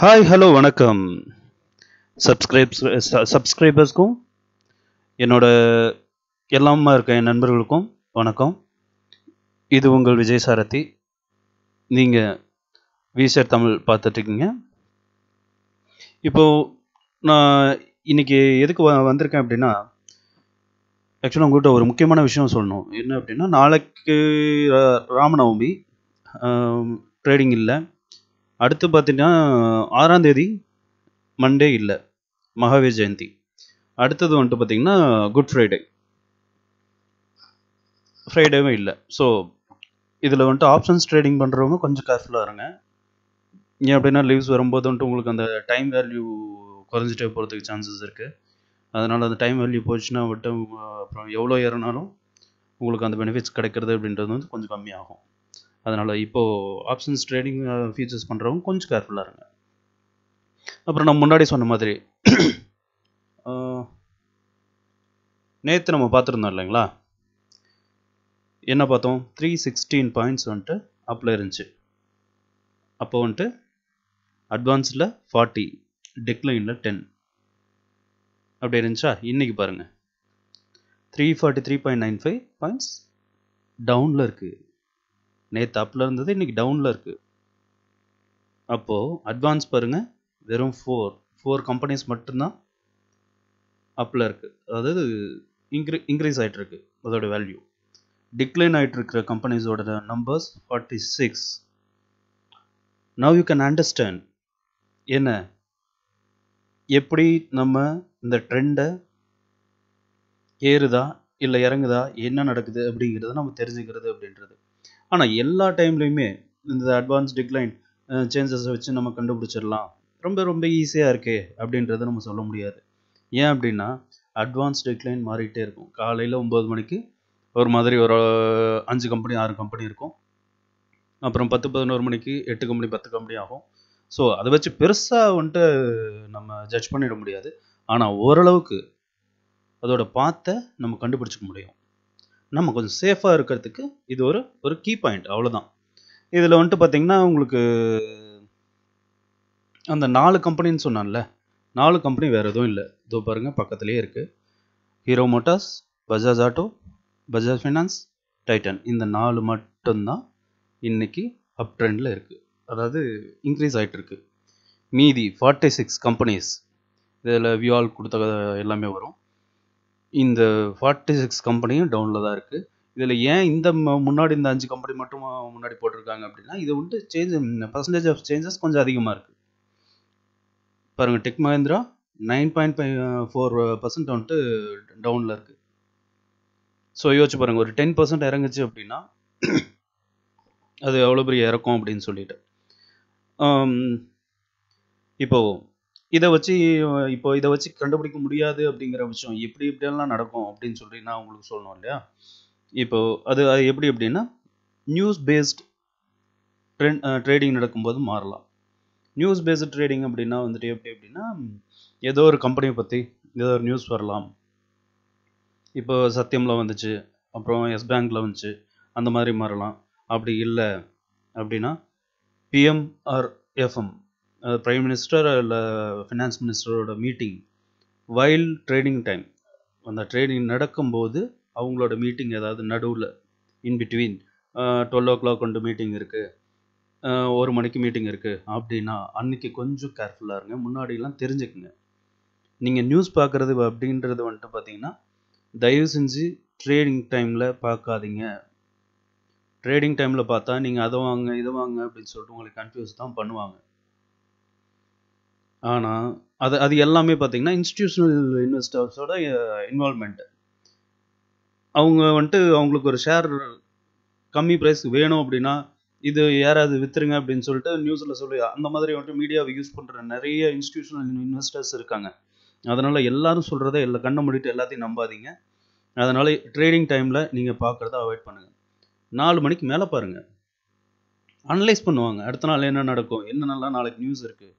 Hi hello வணக்கம். Subscribes சப்ஸ்கிரைபர்ஸ்க்கும் என்னோட எல்லாமா இருக்க என் நண்பர்களுக்கும் வணக்கம். இது உங்கள் விஜய் சாரதி. நீங்கள் விசர் தமிழ் பார்த்துட்ருக்கீங்க. இப்போது நான் இன்னைக்கு எதுக்கு வ- வந்திருக்கேன் அப்படின்னா ஆக்சுவலாக உங்கள்கிட்ட ஒரு முக்கியமான விஷயம் சொல்லணும். என்ன அப்படின்னா நாளைக்கு ரா- ராமநவமி ட்ரேடிங் இல்லை. அடுத்து பார்த்தீங்கன்னா ஆறாம் தேதி மண்டே இல்லை. மகாவீர் ஜெயந்தி. அடுத்தது வந்துட்டு பார்த்தீங்கன்னா குட் ஃப்ரைடே ஃப்ரைடேவும் இல்லை. ஸோ இதில் வந்துட்டு ஆப்ஷன்ஸ் ட்ரேடிங் பண்ணுறவங்க கொஞ்சம் கேர்ஃபுல்லாக இருங்க. ஏன் அப்படின்னா லீவ்ஸ் வரும்போது வந்துட்டு உங்களுக்கு அந்த டைம் வேல்யூ குறைஞ்சிட்டே போகிறதுக்கு சான்சஸ் இருக்குது அதனால் அந்த டைம் வேல்யூ போச்சுன்னா வந்துட்டு அப்புறம் எவ்வளோ ஏறினாலும் உங்களுக்கு அந்த பெனிஃபிட்ஸ் கிடைக்கிறது அப்படின்றது வந்து கொஞ்சம் கம்மியாகும். அதனால் இப்போது ஆப்ஷன்ஸ் ட்ரேடிங் ஃபீச்சர்ஸ் பண்ணுறவங்க கொஞ்சம் கேர்ஃபுல்லாக இருங்க. அப்புறம் நான் முன்னாடி சொன்ன மாதிரி நேற்று நம்ம பார்த்துருந்தோம் இல்லைங்களா? என்ன பார்த்தோம்? த்ரீ சிக்ஸ்டீன் பாயிண்ட்ஸ் வந்துட்டு அப்பில் இருந்துச்சு. அப்போ வந்துட்டு அட்வான்ஸில் ஃபார்ட்டி டெக்லைனில் டென் அப்படி இருந்துச்சா? இன்றைக்கி பாருங்கள் three forty three point nine five points டவுனில் இருக்குது நேற்று அப்பில் இருந்தது இன்றைக்கி டவுனில் இருக்குது அப்போது அட்வான்ஸ் பாருங்கள் வெறும் ஃபோர் ஃபோர் கம்பெனிஸ் மட்டும்தான் அப்பில் இருக்குது அதாவது இன்க்ரீ இன்க்ரீஸ் ஆகிட்டு இருக்கு அதோட வேல்யூ டிக்ளைன் ஆகிட்டுருக்கிற கம்பெனிஸோட numbers forty six now you can understand என்ன? எப்படி நம்ம இந்த ட்ரெண்டை ஏறுதா இல்லை இறங்குதா என்ன நடக்குது அப்படிங்கிறத நம்ம தெரிஞ்சுக்கிறது அப்படின்றது. ஆனால் எல்லா டைம்லையுமே இந்த அட்வான்ஸ் டிக்ளைன் சேஞ்சஸை வச்சு நம்ம கண்டுபிடிச்சிடலாம். ரொம்ப ரொம்ப ஈஸியாக இருக்கே அப்படின்றத நம்ம சொல்ல முடியாது. ஏன் அப்படின்னா அட்வான்ஸ் டிக்ளைன் மாறிக்கிட்டே இருக்கும். காலையில் ஒம்பது மணிக்கு ஒரு மாதிரி ஒரு அஞ்சு கம்பெனி ஆறு கம்பெனி இருக்கும். அப்புறம் பத்து பதினோரு மணிக்கு எட்டு கம்பெனி பத்து கம்பெனி ஆகும். ஸோ அதை வச்சு பெருசாக வந்துட்டு நம்ம ஜட்ஜ் பண்ணிட முடியாது. ஆனால் ஓரளவுக்கு அதோட பாத்தை நம்ம கண்டுபிடிச்சிக்க முடியும். நம்ம கொஞ்சம் சேஃபாக இருக்கிறதுக்கு இது ஒரு ஒரு கீ பாயிண்ட் அவ்வளோதான் இதில் வந்துட்டு பார்த்தீங்கன்னா உங்களுக்கு அந்த நாலு கம்பெனின்னு சொன்னான்ல நாலு கம்பெனி வேறு எதுவும் இல்லை. இதோ பாருங்கள் பக்கத்துலேயே இருக்குது Hero Motors Bajaj Auto Bajaj Finance Titan இந்த நாலு மட்டும்தான் இன்னைக்கு அப் ட்ரெண்டில் இருக்குது அதாவது இன்க்ரீஸ் ஆகிட்டு இருக்கு. மீதி ஃபார்ட்டி சிக்ஸ் கம்பெனிஸ் இதில் வியால் கொடுத்த எல்லாமே வரும். இந்த ஃபார்ட்டி சிக்ஸ் கம்பெனியும் டவுனில் தான் இருக்குது இதில் ஏன் இந்த ம- முன்னாடி இந்த அஞ்சு கம்பெனி மட்டும் முன்னாடி போட்டிருக்காங்க அப்படின்னா இது வந்துட்டு சேஞ்ச் பர்சன்டேஜ் ஆஃப் சேஞ்சஸ் கொஞ்சம் அதிகமாக இருக்குது பாருங்கள் Tech Mahindra nine point four percent வந்துட்டு டவுனில் இருக்குது ஸோ யோசிச்சு பாருங்கள் ஒரு டென் பர்சன்ட் இறங்குச்சு அப்படின்னா அது எவ்வளோ பெரிய இறக்கும் அப்படின்னு சொல்லிட்டு. இப்போது இதை வச்சு இப்போ இதை வச்சு கண்டுபிடிக்க முடியாது அப்படிங்கிற விஷயம் எப்படி இப்படியெல்லாம் நடக்கும் அப்படின்னு சொல்லி நான் உங்களுக்கு சொல்லணும் இல்லையா? இப்போ அது அது எப்படி அப்படின்னா நியூஸ் பேஸ்ட் ட்ரெண்ட் ட்ரேடிங் நடக்கும்போது மாறலாம். நியூஸ் பேஸ்டு ட்ரேடிங் அப்படின்னா வந்துட்டு எப்படி அப்படின்னா ஏதோ ஒரு கம்பெனியை பற்றி ஏதோ ஒரு நியூஸ் வரலாம். இப்போ சத்தியமில் வந்துச்சு அப்புறம் எஸ் பேங்க்கில் வந்துச்சு அந்த மாதிரி மாறலாம். அப்படி இல்லை அப்படின்னா PM or FM prime minister இல்லை ஃபினான்ஸ் மினிஸ்டரோட மீட்டிங் வைல் ட்ரேடிங் டைம் அந்த ட்ரேடிங் நடக்கும்போது அவங்களோட மீட்டிங் ஏதாவது நடுவில் in between twelve o'clock கொண்டு மீட்டிங் இருக்குது ஒரு மணிக்கு மீட்டிங் இருக்குது அப்படின்னா அன்றைக்கி கொஞ்சம் கேர்ஃபுல்லாக இருங்க. முன்னாடிலாம் தெரிஞ்சுக்குங்க. நீங்கள் நியூஸ் பார்க்குறது அப்படின்றது வந்துட்டு பார்த்தீங்கன்னா தயவு செஞ்சு ட்ரேடிங் டைமில் பார்க்காதீங்க. ட்ரேடிங் டைமில் பார்த்தா நீங்கள் அதை வாங்க இதை வாங்க அப்படின்னு சொல்லிட்டு உங்களுக்கு கன்ஃபியூஸ் தான் பண்ணுவாங்க. ஆனால் அது அது எல்லாமே பார்த்தீங்கன்னா இன்ஸ்டிடியூஷனல் இன்வெஸ்டர்ஸோட இன்வால்மெண்ட் அவங்க வந்துட்டு அவங்களுக்கு ஒரு ஷேர் கம்மி ப்ரைஸ் வேணும் அப்படின்னா இது யாராவது வித்துருங்க அப்படின்னு சொல்லிட்டு நியூஸில் சொல்லி அந்த மாதிரி வந்துட்டு மீடியாவை யூஸ் பண்ணுற நிறைய இன்ஸ்டிடியூஷனல் இன்வெஸ்டர்ஸ் இருக்காங்க. அதனால் எல்லாரும் சொல்கிறத எல்லா கண்ணை மூடிட்டு எல்லாத்தையும் நம்பாதீங்க. அதனால் ட்ரேடிங் டைமில் நீங்கள் பார்க்குறத அவாய்ட் பண்ணுங்கள் நாலு மணிக்கு மேலே பாருங்கள் அனலைஸ் பண்ணுவாங்க. அடுத்த நாள் என்ன நடக்கும்? என்னென்னலாம் நாளைக்கு நியூஸ் இருக்குது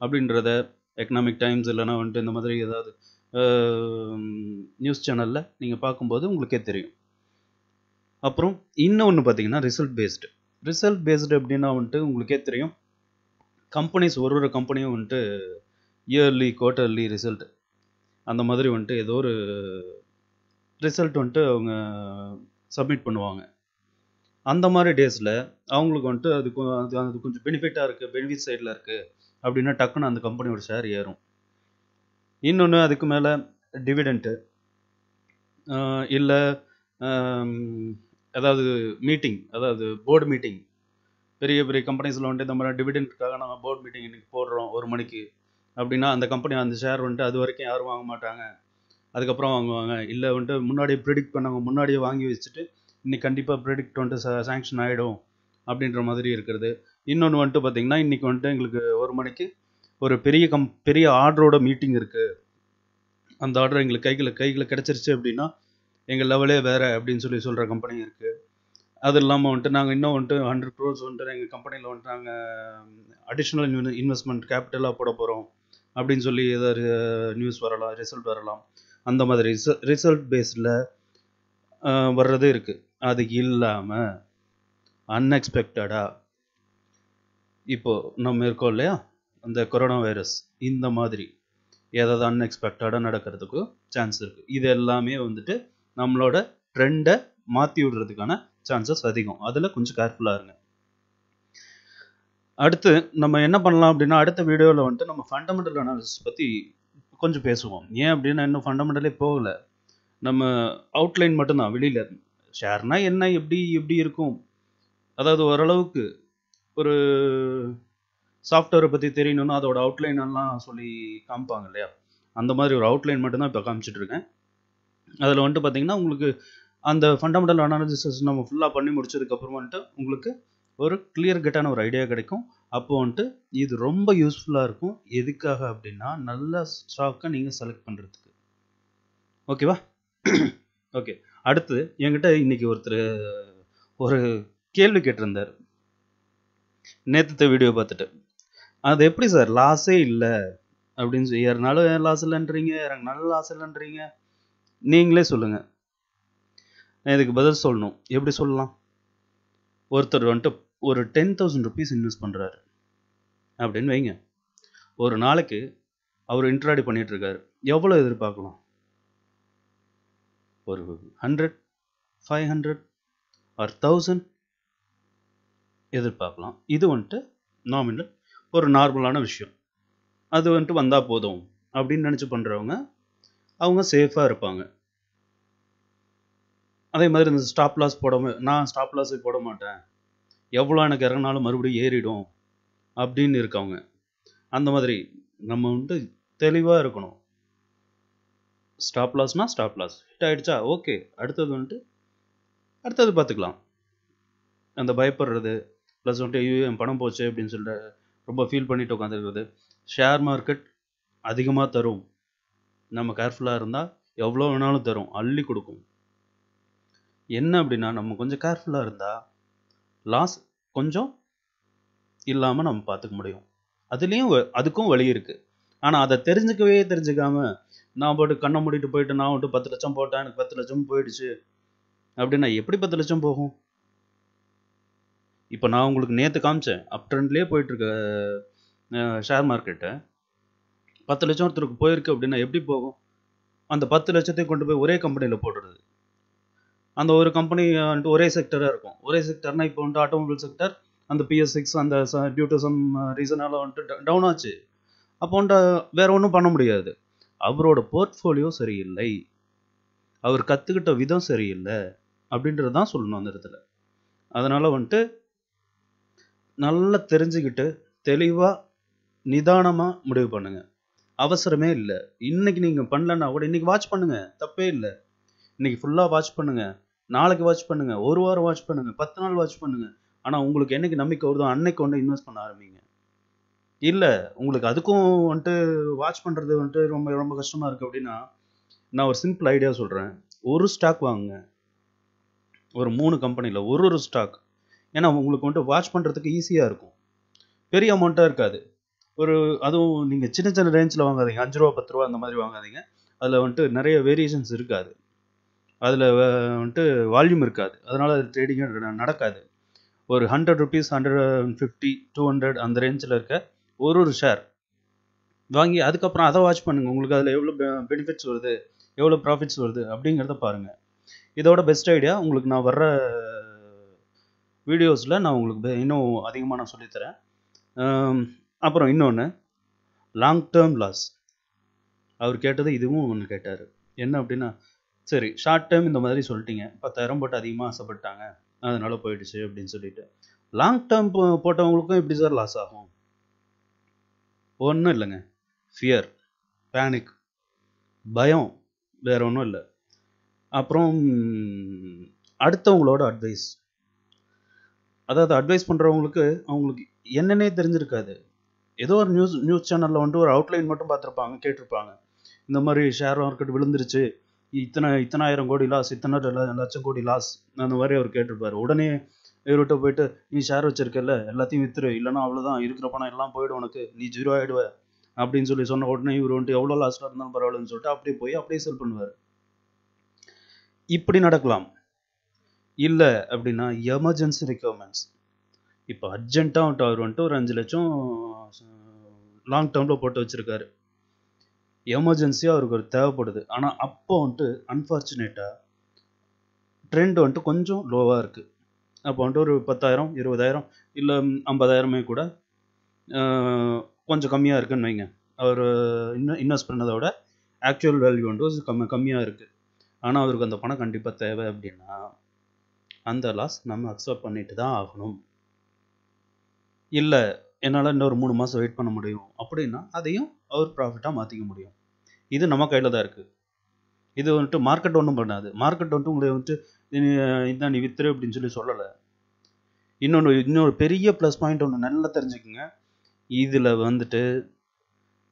அப்படின்றத எக்கனாமிக் டைம்ஸ் இல்லைன்னா வந்துட்டு இந்த மாதிரி ஏதாவது நியூஸ் சேனலில் நீங்கள் பார்க்கும்போது உங்களுக்கே தெரியும். அப்புறம் இன்னொன்று பார்த்தீங்கன்னா ரிசல்ட் பேஸ்டு ரிசல்ட் பேஸ்டு அப்படின்னா வந்துட்டு உங்களுக்கே தெரியும். கம்பெனிஸ் ஒரு ஒரு கம்பெனியும் வந்துட்டு இயர்லி குவார்ட்டர்லி ரிசல்ட் அந்த மாதிரி வந்துட்டு ஏதோ ஒரு ரிசல்ட் வந்துட்டு அவங்க சப்மிட் பண்ணுவாங்க. அந்த மாதிரி டேஸில் அவங்களுக்கு வந்துட்டு அது அது அது கொஞ்சம் பெனிஃபிட்டாக இருக்குது பெனிஃபிட் சைடில் இருக்குது அப்படின்னா டக்குன்னு அந்த கம்பெனியோட ஷேர் ஏறும். இன்னொன்று அதுக்கு மேலே டிவிடெண்ட்டு இல்லை அதாவது மீட்டிங் அதாவது போர்டு மீட்டிங் பெரிய பெரிய கம்பெனிஸில் வந்துட்டு இந்த மாதிரி டிவிடெண்ட்காக நம்ம போர்டு மீட்டிங் இன்னைக்கு போடுறோம் ஒரு மணிக்கு. அப்படின்னா அந்த கம்பெனி அந்த ஷேர் வந்துட்டு அது வரைக்கும் யாரும் வாங்க மாட்டாங்க. அதுக்கப்புறம் வாங்குவாங்க. இல்லை வந்துட்டு முன்னாடியே ப்ரிடிக்ட் பண்ணவங்க முன்னாடியே வாங்கி வச்சுட்டு இன்னைக்கு கண்டிப்பாக ப்ரிடிக்ட் வந்துட்டு சாங்ஷன் ஆகிடும் அப்படின்ற மாதிரி இருக்கிறது. இன்னொன்று வந்துட்டு பார்த்தீங்கன்னா இன்றைக்கி வந்துட்டு எங்களுக்கு ஒரு மணிக்கு ஒரு பெரிய கம் பெரிய ஆர்டரோட மீட்டிங் இருக்குது அந்த ஆர்டர் எங்களுக்கு கையில் கையில் கிடச்சிருச்சு அப்படின்னா எங்கள் லெவலே வேறு அப்படின்னு சொல்லி சொல்கிற கம்பெனி இருக்குது அது இல்லாமல் வந்துட்டு நாங்கள் இன்னும் வந்துட்டு ஹண்ட்ரட் க்ரோர்ஸ் வந்துட்டு எங்கள் கம்பெனியில் வந்துட்டு நாங்கள் அடிஷ்னல் இன்வெஸ்ட்மெண்ட் கேபிட்டலாக போட போகிறோம் அப்படின்னு சொல்லி ஏதாவது நியூஸ் வரலாம் ரிசல்ட் வரலாம். அந்த மாதிரி ரிசல்ட் பேஸில் வர்றது இருக்குது அது இல்லாமல் அன்எக்ஸ்பெக்டடாக இப்போ நம்ம இருக்கோம் இல்லையா? அந்த கொரோனா வைரஸ் இந்த மாதிரி ஏதாவது அன்எக்ஸ்பெக்டடாக நடக்கிறதுக்கு சான்ஸ் இருக்குது இது எல்லாமே வந்துட்டு நம்மளோட ட்ரெண்டை மாற்றி விடுறதுக்கான சான்சஸ் அதிகம். அதில் கொஞ்சம் கேர்ஃபுல்லாக இருங்க. அடுத்து நம்ம என்ன பண்ணலாம் அப்படின்னா அடுத்த வீடியோவில் வந்துட்டு நம்ம ஃபண்டமெண்டல் அனாலிசிஸ் பற்றி கொஞ்சம் பேசுவோம். ஏன் அப்படின்னா இன்னும் ஃபண்டமெண்டலே போகலை. நம்ம அவுட்லைன் மட்டும்தான் வெளியில் ஷேர்னா என்ன எப்படி எப்படி இருக்கும்? அதாவது ஓரளவுக்கு ஒரு சாஃப்ட்வேரை பற்றி தெரியணும்னா அதோட அவுட்லைன் எல்லாம் சொல்லி காமிப்பாங்க இல்லையா? அந்த மாதிரி ஒரு அவுட்லைன் மட்டும்தான் இப்போ காமிச்சிட்ருக்கேன் அதில் வந்துட்டு பார்த்தீங்கன்னா உங்களுக்கு அந்த ஃபண்டமெண்டல் அனாலிசிஸ் நம்ம ஃபுல்லாக பண்ணி முடிச்சதுக்கப்புறம் வந்துட்டு உங்களுக்கு ஒரு கிளியர் கட்டான ஒரு ஐடியா கிடைக்கும். அப்போ வந்துட்டு இது ரொம்ப யூஸ்ஃபுல்லாக இருக்கும். எதுக்காக அப்படின்னா நல்ல ஸ்டாக்கை நீங்கள் செலக்ட் பண்ணுறதுக்கு ஓகேவா ஓகே அடுத்து என்கிட்ட இன்றைக்கி ஒருத்தர் ஒரு கேள்வி கேட்டிருந்தார். நேற்று வீடியோ பார்த்துட்டு. அது எப்படி சார்? லாஸே இல்லை. அப்படின்னு சொல்லி யாருனாலும் லாஸ் இல்லைன்றீங்க யாருனாலும் லாஸ் இல்லைன்றீங்க நீங்களே சொல்லுங்கள் நான் இதுக்கு பதில் சொல்லணும். எப்படி சொல்லலாம்? ஒருத்தர் வந்துட்டு ஒரு டென் தௌசண்ட் ருபீஸ் இன்வெஸ்ட் பண்ணுறாரு அப்படின்னு வைங்க. ஒரு நாளைக்கு அவர் இன்ட்ராடி பண்ணிகிட்ருக்காரு எவ்வளோ எதிர்பார்க்கலாம்? ஒரு hundred five hundred or thousand எதிர்பார்க்கலாம். இது வந்துட்டு நாமினல் ஒரு நார்மலான விஷயம். அது வந்துட்டு வந்தால் போதும் அப்படின்னு நினச்சி பண்ணுறவங்க அவங்க சேஃபாக இருப்பாங்க. அதே மாதிரி இந்த ஸ்டாப் லாஸ் போட நான் ஸ்டாப் லாஸே போட மாட்டேன். எவ்வளோ எனக்கு இறங்கினாலும் மறுபடியும் ஏறிடும் அப்படின்னு இருக்கவங்க. அந்த மாதிரி நம்ம வந்துட்டு தெளிவாக இருக்கணும். ஸ்டாப் லாஸ்னால் ஸ்டாப் லாஸ் ஹிட் ஆயிடுச்சா? ஓகே அடுத்தது வந்துட்டு அடுத்தது பார்த்துக்கலாம். அந்த பயப்படுறது ப்ளஸ் வந்துட்டு ஐயோ என் பணம் போச்சு அப்படின்னு சொல்லிட்டு ரொம்ப ஃபீல் பண்ணிட்டு உட்காந்துருக்குறது ஷேர் மார்க்கெட் அதிகமாக தரும். நம்ம கேர்ஃபுல்லாக இருந்தால் எவ்வளோ வேணாலும் தரும். அள்ளி கொடுக்கும். என்ன அப்படின்னா நம்ம கொஞ்சம் கேர்ஃபுல்லாக இருந்தால் லாஸ் கொஞ்சம் இல்லாமல் நம்ம பார்த்துக்க முடியும். அதுலேயும் வ- அதுக்கும் வழி இருக்குது ஆனால் அதை தெரிஞ்சுக்கவே தெரிஞ்சுக்காம நான் போட்டு கண்ணை மூடிட்டு போயிட்டு நான் வந்துட்டு பத்து லட்சம் போட்டேன் எனக்கு பத்து லட்சம் போயிடுச்சு. அப்படின்னா எப்படி பத்து லட்சம் போகும்? இப்போ நான் உங்களுக்கு நேற்று காமிச்சேன். அப் ட்ரெண்ட்லேயே போயிட்டுருக்க ஷேர் மார்க்கெட்டை பத்து லட்சம் ஒருத்தருக்கு போயிருக்கு அப்படின்னா எப்படி போகும்? அந்த பத்து லட்சத்தையும் கொண்டு போய் ஒரே கம்பெனியில் போடுறது அந்த ஒரு கம்பெனி வந்துட்டு ஒரே செக்டராக இருக்கும். ஒரே செக்டர்னா இப்போ வந்துட்டு ஆட்டோமொபைல் செக்டர் அந்த பிஎஸ் சிக்ஸ் அந்த டியூ டு சம் ரீசனால வந்துட்டு டவுன் ஆச்சு. அப்போ வந்துட்டு வேற ஒன்றும் பண்ண முடியாது. அவரோட போர்ட்ஃபோலியோ சரியில்லை. அவர் கற்றுக்கிட்ட விதம் சரியில்லை. அப்படின்றது தான் சொல்லணும் அந்த இடத்துல. அதனால் வந்துட்டு நல்லா தெரிஞ்சுக்கிட்டு தெளிவாக நிதானமாக முடிவு பண்ணுங்க. அவசரமே இல்லை. இன்னைக்கு நீங்கள் பண்ணலன்னா கூட இன்னைக்கு வாட்ச் பண்ணுங்கள் தப்பே இல்லை. இன்னைக்கு ஃபுல்லாக வாட்ச் பண்ணுங்கள் நாளைக்கு வாட்ச் பண்ணுங்கள் ஒரு வாரம் வாட்ச் பண்ணுங்கள் பத்து நாள் வாட்ச் பண்ணுங்கள் ஆனால் உங்களுக்கு என்னைக்கு நம்பிக்கை வருதோ அன்னைக்கு வந்து இன்வெஸ்ட் பண்ண ஆரம்பிங்க. இல்லை உங்களுக்கு அதுக்கும் வந்துட்டு வாட்ச் பண்ணுறது வந்துட்டு ரொம்ப ரொம்ப கஷ்டமாக இருக்குது அப்படின்னா நான் ஒரு சிம்பிள் ஐடியா சொல்கிறேன் ஒரு ஸ்டாக் வாங்குங்க. ஒரு மூணு கம்பெனியில் ஒரு ஒரு ஸ்டாக் ஏன்னா உங்களுக்கு வந்துட்டு வாட்ச் பண்ணுறதுக்கு ஈஸியாக இருக்கும். பெரிய அமௌண்ட்டாக இருக்காது. ஒரு அதுவும் நீங்கள் சின்ன சின்ன ரேஞ்சில் வாங்காதீங்க. அஞ்சு ரூபா பத்து ரூபா அந்த மாதிரி வாங்காதீங்க. அதில் வந்துட்டு நிறைய வேரியேஷன்ஸ் இருக்காது. அதில் வந்துட்டு வால்யூம் இருக்காது. அதனால் அது ட்ரேடிங்கே நடக்காது. ஒரு hundred rupees hundred and fifty two hundred அந்த ரேஞ்சில் இருக்க ஒரு ஒரு ஷேர் வாங்கி அதுக்கப்புறம் அதை வாட்ச் பண்ணுங்கள் உங்களுக்கு அதில் எவ்வளோ பெனிஃபிட்ஸ் வருது எவ்வளோ ப்ராஃபிட்ஸ் வருது அப்படிங்கிறத பாருங்கள் இதோட பெஸ்ட் ஐடியா உங்களுக்கு நான் வர்ற வீடியோஸில் நான் உங்களுக்கு இன்னும் அதிகமாக நான் சொல்லித்தரேன். அப்புறம் இன்னொன்று லாங் டேர்ம் லாஸ் அவர் கேட்டது இதுவும் ஒன்று கேட்டார். என்ன அப்படின்னா சரி ஷார்ட் டைம் இந்த மாதிரி சொல்லிட்டீங்க. பத்தாயிரம் போட்டு அதிகமாக ஆசைப்பட்டாங்க. அதனால் போயிடுச்சு அப்படின்னு சொல்லிட்டு. லாங் டேர்ம் போட்டவங்களுக்கும் எப்படி சார் லாஸ் ஆகும்? ஒன்றும் இல்லைங்க. ஃபியர் பேனிக் பயம் வேற ஒன்றும் இல்லை. அப்புறம் அடுத்தவங்களோட அட்வைஸ் அதாவது அட்வைஸ் பண்ணுறவங்களுக்கு அவங்களுக்கு என்னன்னே தெரிஞ்சிருக்காது. ஏதோ ஒரு நியூஸ் நியூஸ் சேனலில் வந்துட்டு ஒரு அவுட்லைன் மட்டும் பார்த்துருப்பாங்க கேட்டிருப்பாங்க. இந்த மாதிரி ஷேர் மார்க்கெட் விழுந்துருச்சு. இத்தனை இத்தனாயிரம் கோடி லாஸ் இத்தனை லட்சம் கோடி லாஸ் அந்த மாதிரி அவர் கேட்டிருப்பார். உடனே இவர்கிட்ட போயிட்டு நீ ஷேர் வச்சிருக்கல எல்லாத்தையும் வித்துரு. இல்லைன்னா அவ்வளோதான் இருக்கிற பணம் எல்லாம் போயிடும் உனக்கு. நீ ஜீரோ ஆகிடுவ அப்படின்னு சொல்லி சொன்ன உடனே இவர் வந்துட்டு எவ்வளோ லாஸ்ட்டாக இருந்தாலும் பரவாயில்லன்னு சொல்லிட்டு அப்படியே போய் அப்படியே செல் பண்ணுவார். இப்படி நடக்கலாம். இல்லை அப்படின்னா எமர்ஜென்சி ரெக்யர்மெண்ட்ஸ் இப்போ அர்ஜென்ட்டாக வந்துட்டு அவர் வந்துட்டு ஒரு அஞ்சு லட்சம் லாங் டேர்மில் போட்டு வச்சிருக்காரு. எமர்ஜென்சியாக அவருக்கு ஒரு தேவைப்படுது. ஆனால் அப்போ வந்துட்டு அன்ஃபார்ச்சுனேட்டாக ட்ரெண்ட் வந்துட்டு கொஞ்சம் லோவாக இருக்குது அப்போ வந்துட்டு ஒரு பத்தாயிரம் இருபதாயிரம் இல்லை ஐம்பதாயிரமே கூட கொஞ்சம் கம்மியாக இருக்குன்னு வைங்க. அவர் இன்னும் இன்வெஸ்ட் பண்ணதை விட ஆக்சுவல் வேல்யூ வந்துட்டு கம்மி கம்மியாக இருக்குது ஆனால் அவருக்கு அந்த பணம் கண்டிப்பாக தேவை அப்படின்னா அந்த லாஸ் நம்ம அக்செப்ட் பண்ணிட்டு தான் ஆகணும். இல்லை என்னால் இன்னொரு மூணு மாதம் வெயிட் பண்ண முடியும். அப்படின்னா அதையும் அவர் ப்ராஃபிட்டாக மாற்றிக்க முடியும். இது நம்ம கையில் தான் இருக்குது இது வந்துட்டு மார்க்கெட் ஒன்றும் பண்ணாது. மார்க்கெட் வந்துட்டு உங்களை வந்துட்டு நீ- இதான் நீ வித்துரு அப்படின்னு சொல்லி சொல்லலை. இன்னொன்று இன்னொரு பெரிய ப்ளஸ் பாயிண்ட் ஒன்று நல்லா தெரிஞ்சுக்குங்க. இதில் வந்துட்டு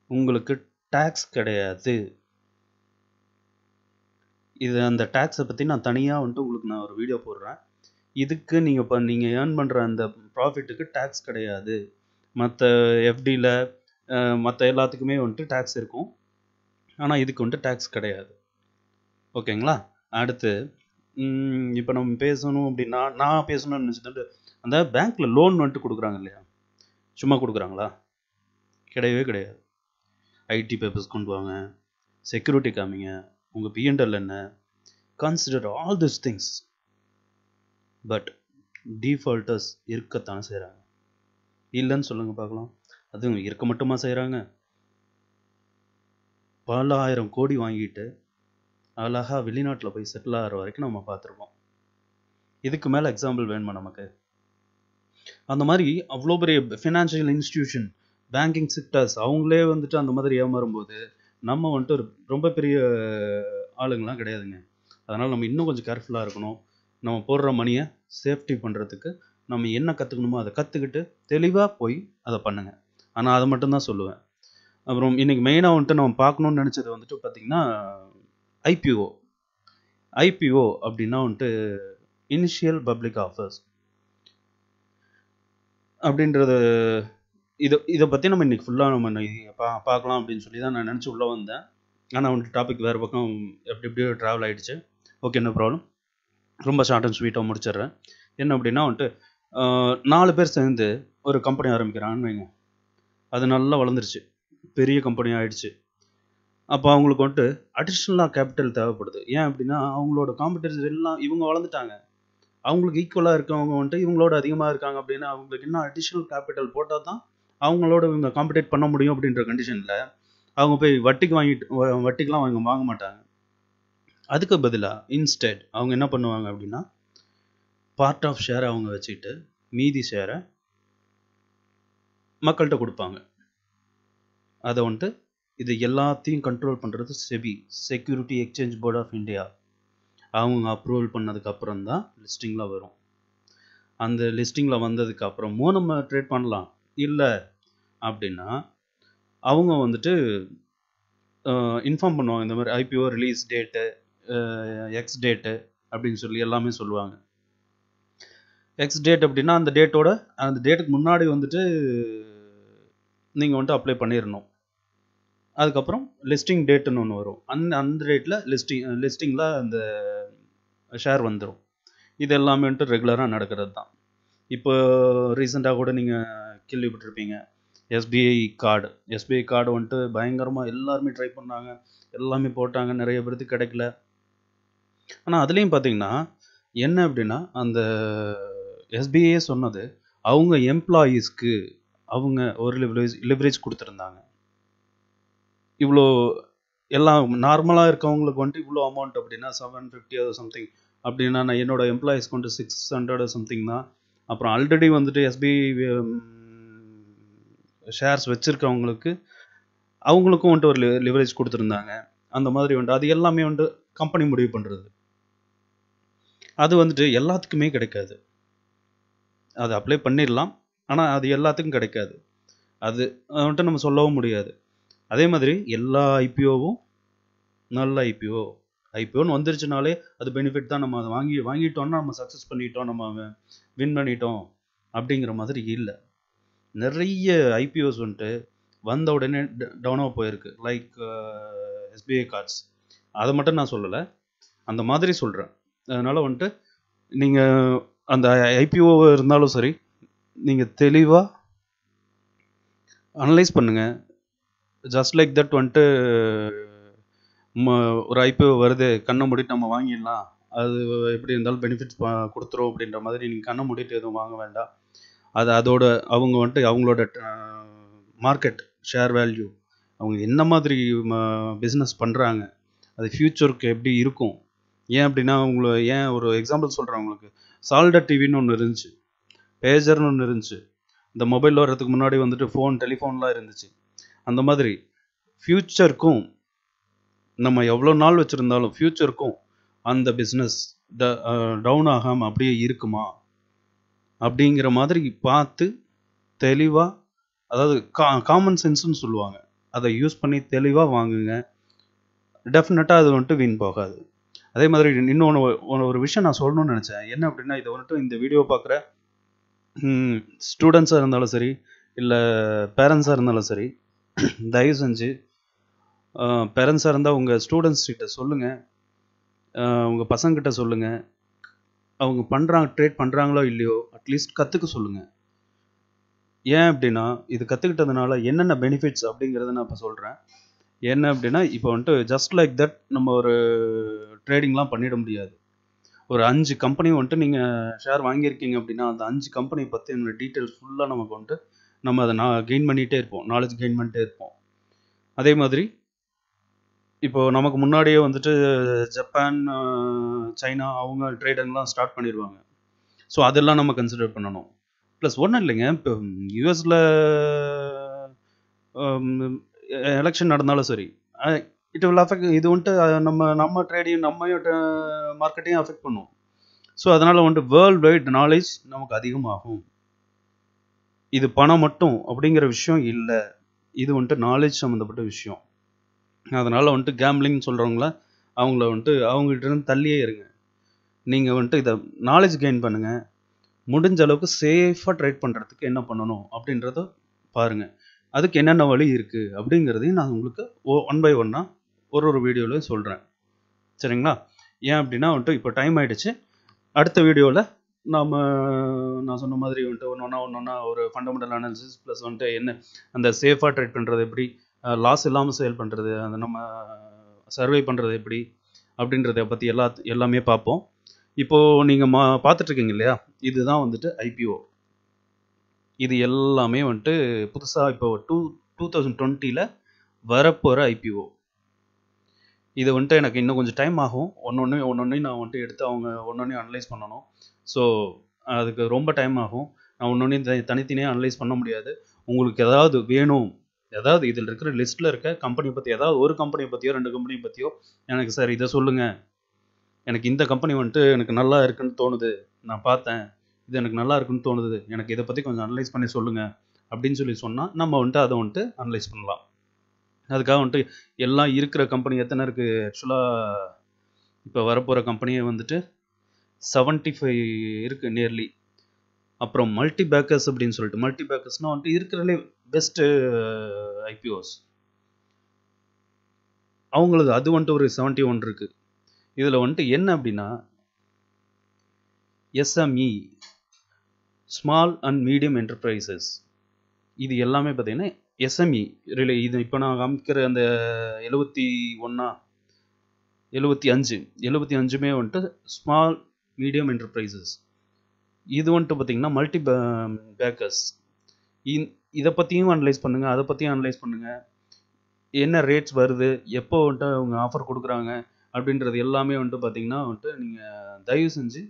உங்களுக்கு டேக்ஸ் கிடையாது. இது அந்த டேக்ஸை பற்றி நான் தனியாக வந்துட்டு உங்களுக்கு நான் ஒரு வீடியோ போடுறேன். இதுக்கு நீங்கள் இப்போ நீங்கள் ஏர்ன் பண்ணுற அந்த ப்ராஃபிட்டுக்கு டேக்ஸ் கிடையாது. மற்ற எஃப்டியில் மற்ற எல்லாத்துக்குமே வந்துட்டு டேக்ஸ் இருக்கும். ஆனால் இதுக்கு வந்துட்டு டேக்ஸ் கிடையாது. ஓகேங்களா? அடுத்து இப்போ நம்ம பேசணும் அப்படின்னா நான் பேசணும்னு நினச்சிட்டு அந்த பேங்க்கில் லோன் வந்துட்டு கொடுக்குறாங்க இல்லையா? சும்மா கொடுக்குறாங்களா? கிடையவே கிடையாது. ஐடி பேப்பர்ஸ் கொண்டு வாங்க. செக்யூரிட்டி காமிங்க. உங்கள் பிஎன்டல் என்ன? Consider all this things but defaulters இருக்கத்தான் செய்கிறாங்க இல்லைன்னு சொல்லுங்கள் பார்க்கலாம். அதுவும் இருக்க மட்டுமா செய்கிறாங்க பல ஆயிரம் கோடி வாங்கிட்டு அழகாக வெளிநாட்டில் போய் செட்டில் ஆகிற வரைக்கும் நம்ம பார்த்துருப்போம். இதுக்கு மேலே எக்ஸாம்பிள் வேணுமா நமக்கு? அந்த மாதிரி அவ்வளோ பெரிய ஃபினான்ஷியல் இன்ஸ்டிடியூஷன் பேங்கிங் செக்டர்ஸ் அவங்களே வந்துட்டு அந்த மாதிரி ஏமாறும்போது நம்ம வந்துட்டு ஒரு ரொம்ப பெரிய ஆளுங்களாம் கிடையாதுங்க. அதனால் நம்ம இன்னும் கொஞ்சம் கேர்ஃபுல்லாக இருக்கணும். நம்ம போடுற மணியை சேஃப்டி பண்ணுறதுக்கு நம்ம என்ன கற்றுக்கணுமோ அதை கற்றுக்கிட்டு தெளிவாக போய் அதை பண்ணுங்க. ஆனால் அதை மட்டும்தான் சொல்லுவேன். அப்புறம் இன்றைக்கி மெயினாக வந்துட்டு நம்ம பார்க்கணுன்னு நினச்சது வந்துட்டு பார்த்திங்கன்னா ஐபிஓ ஐபிஓ அப்படின்னா வந்துட்டு இனிஷியல் பப்ளிக் ஆஃபர்ஸ் அப்படின்றது இதை இதை பற்றி நம்ம இன்றைக்கி ஃபுல்லாக நம்ம பா பார்க்கலாம் அப்படின்னு சொல்லி தான் நான் நினச்சி உள்ளே வந்தேன். ஆனால் வந்துட்டு டாபிக் வேறு பக்கம் எப்படி எப்படியோ ட்ராவல் ஆகிடுச்சு ஓகே என்ன ப்ராப்ளம் ரொம்ப ஷார்ட் அண்ட் ஸ்வீட்டாக முடிச்சிடுறேன். என்ன அப்படின்னா வந்துட்டு நாலு பேர் சேர்ந்து ஒரு கம்பெனி ஆரம்பிக்கிறாங்கன்னு வைங்க. அது நல்லா வளர்ந்துருச்சு. பெரிய கம்பெனி ஆகிடுச்சு அப்போ அவங்களுக்கு வந்துட்டு அடிஷ்னலாக கேபிட்டல் தேவைப்படுது. ஏன் அப்படின்னா அவங்களோட காம்படிட்டர்ஸ் எல்லாம் இவங்க வளர்ந்துட்டாங்க. அவங்களுக்கு ஈக்குவலாக இருக்கவங்க வந்துட்டு இவங்களோட அதிகமாக இருக்காங்க அப்படின்னா அவங்களுக்கு இன்னும் அடிஷ்னல் கேபிட்டல் போட்டால் தான் அவங்களோட இவங்க காம்படேட் பண்ண முடியும் அப்படின்ற கண்டிஷனில் அவங்க போய் வட்டிக்கு வாங்கிட்டு வ- வட்டிக்கெலாம் அவங்க வாங்க மாட்டாங்க. அதுக்கு பதிலாக இன்ஸ்டெட் அவங்க என்ன பண்ணுவாங்க அப்படின்னா பார்ட் ஆஃப் ஷேரை அவங்க வச்சுக்கிட்டு மீதி ஷேரை மக்கள்கிட்ட கொடுப்பாங்க. அதை வந்துட்டு இது எல்லாத்தையும் கண்ட்ரோல் பண்ணுறது SEBI security exchange board of India அவங்க அப்ரூவல் பண்ணதுக்கப்புறம் தான் லிஸ்டிங்கில் வரும். அந்த லிஸ்டிங்கில் வந்ததுக்கப்புறமும் நம்ம ட்ரேட் பண்ணலாம். இல்லை அப்படின்னா அவங்க வந்துட்டு இன்ஃபார்ம் பண்ணுவாங்க. இந்த மாதிரி IPO release date ex date அப்படின்னு சொல்லி எல்லாமே சொல்லுவாங்க. எக்ஸ் டேட் அப்படின்னா அந்த டேட்டோட அந்த டேட்டுக்கு முன்னாடி வந்துட்டு நீங்கள் வந்துட்டு அப்ளை பண்ணிடணும் அதுக்கப்புறம் லிஸ்டிங் டேட்டுன்னு ஒன்று வரும். அந்த அந்த டேட்டில் லிஸ்டிங் லிஸ்டிங்கில் அந்த ஷேர் வந்துடும் இது எல்லாமே வந்துட்டு ரெகுலராக நடக்கிறது தான் இப்போ ரீசெண்டாக கூட நீங்கள் கேள்விப்பட்டிருப்பீங்க. எஸ்பிஐ கார்டு எஸ்பிஐ கார்டு வந்துட்டு பயங்கரமாக எல்லாருமே ட்ரை பண்ணாங்க. எல்லாமே போட்டாங்க. நிறைய பேருக்கு கிடைக்கல. ஆனால் அதுலேயும் பார்த்தீங்கன்னா என்ன அப்படின்னா அந்த எஸ்பிஐ சொன்னது அவங்க எம்ப்ளாயீஸ்க்கு அவங்க ஒரு லிவரேஜ் லிவரேஜ் கொடுத்துருந்தாங்க. இவ்வளோ எல்லாம் நார்மலாக இருக்கவங்களுக்கு வந்துட்டு இவ்வளோ அமௌண்ட் அப்படின்னா செவன் ஃபிஃப்டி சம்திங் அப்படின்னா நான் என்னோடய எம்ப்ளாயீஸ்க்கு வந்துட்டு சிக்ஸ் ஹண்ட்ரட் சம்திங் தான். அப்புறம் ஆல்ரெடி வந்துட்டு எஸ்பிஐ ஷேர்ஸ் வச்சுருக்கவங்களுக்கு அவங்களுக்கும் வந்துட்டு ஒரு லிவரேஜ் கொடுத்துருந்தாங்க. அந்த மாதிரி வந்துட்டு அது எல்லாமே வந்துட்டு கம்பெனி முடிவு பண்ணுறது அது வந்துட்டு எல்லாத்துக்குமே கிடைக்காது. அது அப்ளை பண்ணிடலாம் ஆனால் அது எல்லாத்துக்கும் கிடைக்காது. அது அது வந்துட்டு நம்ம சொல்லவும் முடியாது. அதே மாதிரி எல்லா ஐபிஓவும் நல்ல ஐபிஓ ஐபிஓன்னு வந்துருச்சுனாலே அது பெனிஃபிட் தான். நம்ம அதை வாங்கி வாங்கிட்டோம்னா நம்ம சக்ஸஸ் பண்ணிட்டோம் நம்ம வின் பண்ணிட்டோம் அப்படிங்கிற மாதிரி இல்லை. நிறைய ஐபிஓஸ் வந்துட்டு வந்த உடனே டவுனாக போயிருக்கு. லைக் எஸ்பிஐ கார்ட்ஸ் அதை மட்டும் நான் சொல்லலை. அந்த மாதிரி சொல்கிறேன் அதனால் வந்துட்டு நீங்கள் அந்த ஐபிஓ இருந்தாலும் சரி நீங்கள் தெளிவாக அனலைஸ் பண்ணுங்கள் ஜஸ்ட் லைக் தட் வந்துட்டு ம- ஒரு ஐபிஓ வருது கண்ணை மூடிட்டு நம்ம வாங்கிடலாம். அது எப்படி இருந்தாலும் பெனிஃபிட்ஸ் கொடுத்துரும் அப்படின்ற மாதிரி நீங்கள் கண்ணை மூடிட்டு எதுவும் வாங்க வேண்டாம். அது அதோட அவங்க வந்துட்டு அவங்களோட மார்க்கெட் ஷேர் வேல்யூ அவங்க என்ன மாதிரி பிஸ்னஸ் பண்ணுறாங்க அது ஃப்யூச்சருக்கு எப்படி இருக்கும் ஏன் அப்படின்னா உங்களை ஏன் ஒரு எக்ஸாம்பிள் சொல்கிறேன் உங்களுக்கு. சால்டர் டிவின்னு ஒன்று இருந்துச்சு. பேஜர்னு ஒன்று இருந்துச்சு. இந்த மொபைல் வர்றதுக்கு முன்னாடி வந்துட்டு ஃபோன் டெலிஃபோன்லாம் இருந்துச்சு. அந்த மாதிரி ஃப்யூச்சருக்கும் நம்ம எவ்வளோ நாள் வச்சுருந்தாலும் ஃப்யூச்சருக்கும் அந்த பிஸ்னஸ் ட டவுன் ஆகாமல் அப்படியே இருக்குமா? அப்படிங்கிற மாதிரி பார்த்து தெளிவாக அதாவது கா காமன் சென்ஸ்னு சொல்லுவாங்க. அதை யூஸ் பண்ணி தெளிவாக வாங்குங்க. டெஃபினட்டாக அது வந்துட்டு வீண் போகாது. அதே மாதிரி இன்னொன்று ஒரு விஷயம் நான் சொல்லணும்னு நினச்சேன். என்ன அப்படின்னா இதை வந்துட்டு இந்த வீடியோ பார்க்குற ஸ்டூடெண்ட்ஸாக இருந்தாலும் சரி இல்லை பேரண்ட்ஸாக இருந்தாலும் சரி தயவு செஞ்சு பேரண்ட்ஸாக இருந்தால் உங்கள் ஸ்டூடெண்ட்ஸ் கிட்ட சொல்லுங்கள் உங்கள் பசங்கிட்ட சொல்லுங்கள் அவங்க பண்ணுறாங்க ட்ரேட் பண்ணுறாங்களோ இல்லையோ அட்லீஸ்ட் கற்றுக்க சொல்லுங்கள் ஏன் அப்படின்னா இது கற்றுக்கிட்டதுனால என்னென்ன பெனிஃபிட்ஸ் அப்படிங்கிறத நான் இப்போ சொல்கிறேன் என்ன அப்படின்னா இப்போ வந்துட்டு ஜஸ்ட் லைக் தட் நம்ம ஒரு ட்ரேடிங்லாம் பண்ணிட முடியாது. ஒரு அஞ்சு கம்பெனி வந்துட்டு நீங்கள் ஷேர் வாங்கியிருக்கீங்க அப்படின்னா அந்த அஞ்சு கம்பெனி பற்றி என்னோட டீட்டெயில்ஸ் ஃபுல்லாக நமக்கு வந்துட்டு நம்ம அதை நான் கெயின் பண்ணிகிட்டே இருப்போம். நாலேஜ் கெயின் பண்ணிட்டே இருப்போம். அதே மாதிரி இப்போ நமக்கு முன்னாடியே வந்துட்டு ஜப்பான் சைனா அவங்க ட்ரேடிங்லாம் ஸ்டார்ட் பண்ணிடுவாங்க ஸோ அதெல்லாம் நம்ம கன்சிடர் பண்ணணும். ப்ளஸ் ஒன்றும் இல்லைங்க. இப்போ யூஎஸில் எலெக்ஷன் நடந்தாலும் சரி. இட் வில் அஃபெக்ட் இது வந்துட்டு நம்ம நம்ம ட்ரேடையும் நம்மையும் மார்க்கெட்டையும் அஃபெக்ட் பண்ணும். ஸோ அதனால் வந்துட்டு வேர்ல்டு வைட் நாலேஜ் நமக்கு அதிகமாகும். இது பணம் மட்டும் அப்படிங்கிற விஷயம் இல்லை. இது வந்துட்டு நாலேஜ் சம்மந்தப்பட்ட விஷயம். அதனால் வந்துட்டு கேம்லிங் சொல்கிறவங்கள அவங்கள வந்துட்டு அவங்ககிட்ட தள்ளியே இருங்க. நீங்கள் வந்துட்டு இதை நாலேஜ் கெயின் பண்ணுங்கள் முடிஞ்ச அளவுக்கு சேஃபாக ட்ரேட் பண்ணுறதுக்கு என்ன பண்ணணும் அப்படின்றத பாருங்கள் அதுக்கு என்னென்ன வழி இருக்குது அப்படிங்கிறதையும் நான் உங்களுக்கு ஒன் பை ஒன்னாக ஒரு ஒரு வீடியோவில் சொல்கிறேன் சரிங்களா? ஏன் அப்படின்னா வந்துட்டு இப்போ டைம் ஆகிடுச்சு அடுத்த வீடியோவில் நாம் நான் சொன்ன மாதிரி வந்துட்டு ஒன்று ஒன்றா ஒன்று ஒன்றா ஒரு ஃபண்டமெண்டல் அனாலிசிஸ் ப்ளஸ் வந்துட்டு என்ன அந்த சேஃபாக ட்ரேட் பண்ணுறது எப்படி லாஸ் இல்லாமல் சேல் பண்ணுறது அந்த நம்ம சர்வே பண்ணுறது எப்படி அப்படின்றத பற்றி எல்லா எல்லாமே பார்ப்போம். இப்போது நீங்கள் மா பார்த்துட்ருக்கீங்க இல்லையா? இதுதான் வந்துட்டு ஐபிஓ இது எல்லாமே வந்துட்டு புதுசாக இப்போ டூ டூ தௌசண்ட் டுவெண்ட்டியில் வரப்போகிற ஐபிஓ இது வந்துட்டு எனக்கு இன்னும் கொஞ்சம் டைம் ஆகும். ஒன்று ஒன்று ஒன்று ஒன்று நான் வந்துட்டு எடுத்து அவங்க ஒன்று ஒன்று அனலைஸ் பண்ணணும். ஸோ அதுக்கு ரொம்ப டைம் ஆகும். நான் ஒன்று ஒன்று தனித்தனியாக அனலைஸ் பண்ண முடியாது. உங்களுக்கு ஏதாவது வேணும் ஏதாவது இதில் இருக்கிற லிஸ்ட்டில் இருக்க கம்பெனி பற்றி ஏதாவது ஒரு கம்பெனியை பற்றியோ ரெண்டு கம்பெனியை பற்றியோ எனக்கு சார் இதை சொல்லுங்கள் எனக்கு இந்த கம்பெனி வந்துட்டு எனக்கு நல்லா இருக்குன்னு தோணுது. நான் பார்த்தேன். இது எனக்கு நல்லா இருக்குன்னு தோணுது. எனக்கு இதை பற்றி கொஞ்சம் அனலைஸ் பண்ணி சொல்லுங்கள் அப்படின்னு சொல்லி சொன்னால் நம்ம வந்துட்டு அதை வந்துட்டு அனலைஸ் பண்ணலாம். அதுக்காக வந்துட்டு எல்லாம் இருக்கிற கம்பெனி எத்தனை இருக்குது ஆக்சுவலாக இப்போ வரப்போகிற கம்பெனியே வந்துட்டு செவன்ட்டி ஃபைவ் இருக்குது நியர்லி அப்புறம் மல்டி பேக்கர்ஸ் அப்படின்னு சொல்லிட்டு மல்டி பேக்கர்ஸ்னால் வந்துட்டு இருக்கிறதுலே பெஸ்ட்டு ஐபிஓஸ் அவங்களுக்கு அது வந்துட்டு ஒரு செவன்ட்டி ஒன் இருக்குது இதில் வந்துட்டு என்ன அப்படின்னா SME small and medium enterprises இது எல்லாமே பார்த்தீங்கன்னா எஸ்எம்இ ரிலே இது இப்போ நான் காமிக்கிற அந்த எழுபத்தி ஒன்றா எழுபத்தி அஞ்சு எழுபத்தி அஞ்சுமே வந்துட்டு ஸ்மால் மீடியம் என்டர்பிரைசஸ் இது வந்துட்டு பார்த்தீங்கன்னா மல்டி பேக்கர்ஸ் uh, இதை பற்றியும் அனலைஸ் பண்ணுங்கள் அதை பற்றியும் அனலைஸ் பண்ணுங்கள் என்ன ரேட்ஸ் வருது எப்போ வந்துட்டு அவங்க ஆஃபர் கொடுக்குறாங்க அப்படின்றது எல்லாமே வந்துட்டு பார்த்தீங்கன்னா வந்துட்டு நீங்கள் தயவு செஞ்சு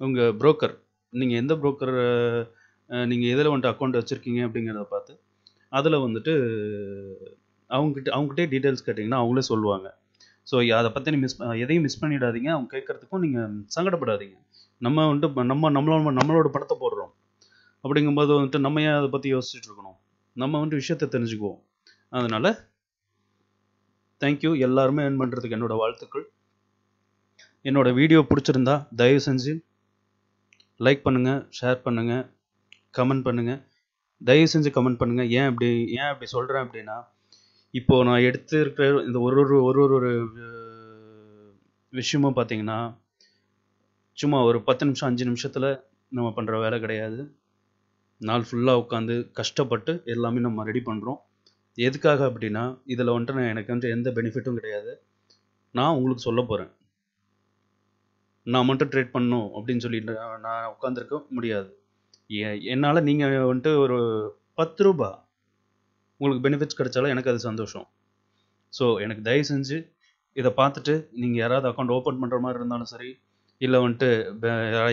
உங்கள் புரோக்கர் நீங்கள் எந்த புரோக்கர் நீங்கள் எதில் வந்துட்டு அக்கௌண்ட் வச்சுருக்கீங்க அப்படிங்கிறத பார்த்து அதில் வந்துட்டு அவங்ககிட்ட அவங்ககிட்டே டீட்டெயில்ஸ் கேட்டிங்கன்னா அவங்களே சொல்லுவாங்க. ஸோ அதை பற்றி நீ மிஸ் எதையும் மிஸ் பண்ணிடாதீங்க. அவங்க கேட்குறதுக்கும் நீங்கள் சங்கடப்படாதீங்க. நம்ம வந்துட்டு நம்ம நம்மளோட நம்மளோட படத்தை போடுறோம். அப்படிங்கும்போது வந்துட்டு நம்ம ஏன் அதை பற்றி யோசிச்சுட்டு இருக்கணும்? நம்ம வந்துட்டு விஷயத்தை தெரிஞ்சுக்குவோம். அதனால் தேங்க்யூ எல்லாருமே ஏர்ன் பண்ணுறதுக்கு என்னோடய வாழ்த்துக்கள். என்னோடய வீடியோ பிடிச்சிருந்தா தயவு செஞ்சு லைக் பண்ணுங்கள் ஷேர் பண்ணுங்கள் கமெண்ட் பண்ணுங்கள் தயவு செஞ்சு கமெண்ட் பண்ணுங்கள் ஏன் அப்படி ஏன் அப்படி சொல்கிறேன் அப்படின்னா இப்போது நான் எடுத்து இருக்கிற இந்த ஒரு ஒரு ஒரு ஒரு ஒரு விஷயமும் பார்த்தீங்கன்னா சும்மா ஒரு பத்து நிமிஷம் அஞ்சு நிமிஷத்தில் நம்ம பண்ணுற வேலை கிடையாது. நாள் ஃபுல்லாக உட்காந்து கஷ்டப்பட்டு எல்லாமே நம்ம ரெடி பண்ணுறோம் எதுக்காக அப்படின்னா இதில் வந்துட்டு நான் எனக்கு வந்து எந்த பெனிஃபிட்டும் கிடையாது. நான் உங்களுக்கு சொல்ல போகிறேன் நான் மட்டும் ட்ரேட் பண்ணணும் அப்படின்னு சொல்லிட்டு நான் உட்காந்துருக்க முடியாது. என்னால் நீங்கள் வந்துட்டு ஒரு பத்து ரூபா உங்களுக்கு பெனிஃபிட்ஸ் கிடைச்சாலும் எனக்கு அது சந்தோஷம். ஸோ எனக்கு தயவு செஞ்சு இதை பார்த்துட்டு நீங்கள் யாராவது அக்கௌண்ட் ஓப்பன் பண்ணுற மாதிரி இருந்தாலும் சரி இல்லை வந்துட்டு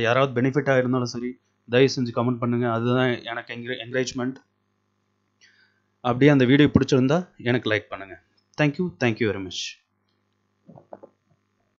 யாராவது பெனிஃபிட்டாக இருந்தாலும் சரி தயவு செஞ்சு கமெண்ட் பண்ணுங்கள் அதுதான் எனக்கு என்கரே என்கரேஜ்மெண்ட் அப்படியே அந்த வீடியோ பிடிச்சிருந்தா எனக்கு லைக் பண்ணுங்கள் தேங்க்யூ தேங்க்யூ வெரி மச்